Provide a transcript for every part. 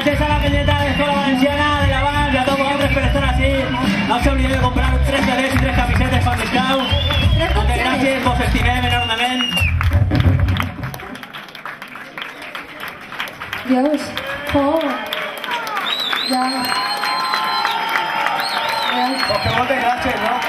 Francesa, la presidenta de Escuela Valenciana, de la Habana, la tomo hombres, pero están así. No se oblideu de comprar tres telers i tres camisetes per l'esclau. Moltes gràcies, vos estimem enormement. Dios, por Ja. Ja. Pues que moltes gràcies, no?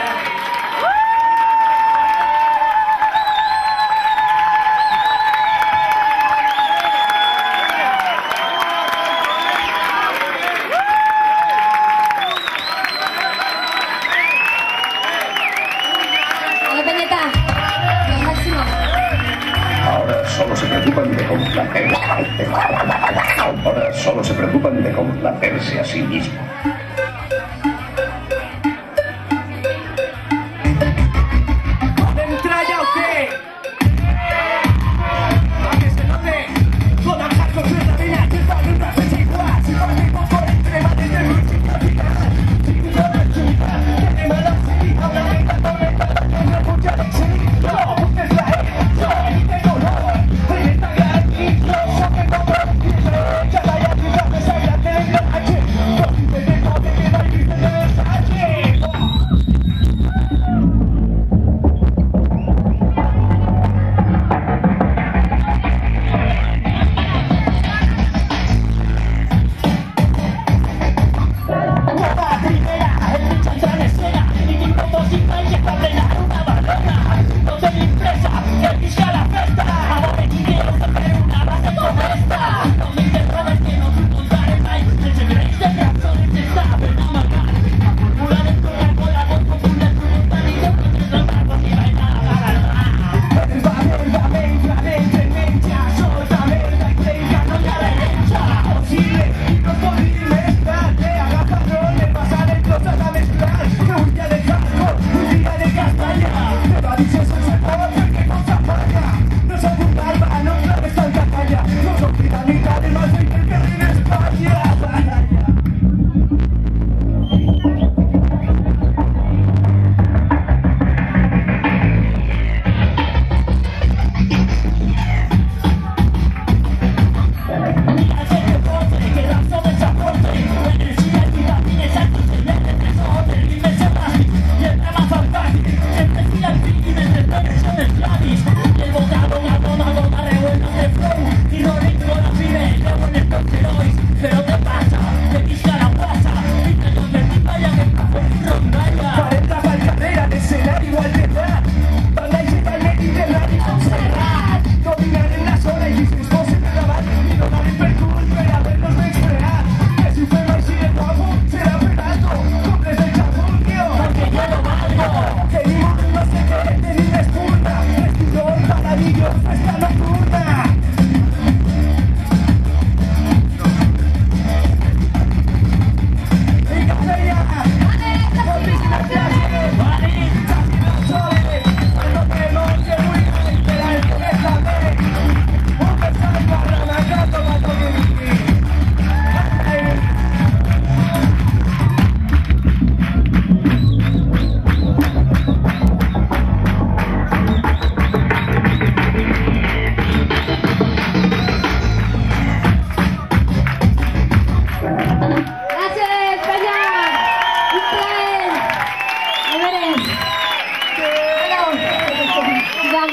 Ahora solo se preocupan de complacerse a sí mismos.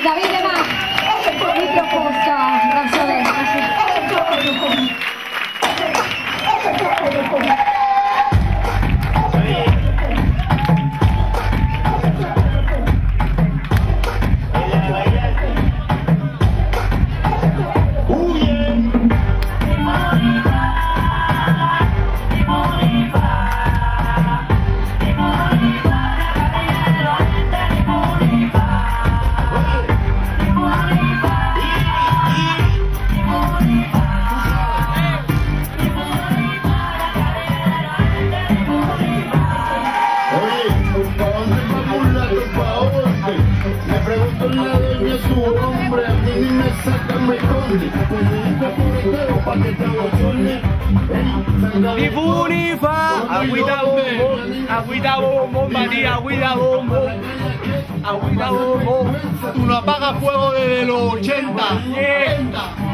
da vide más. Ese es el micrófono, su hombre, ven mi agüita agüita bombón, María, agüita bombón. Agüita tú no apagas fuego desde los 80. 80.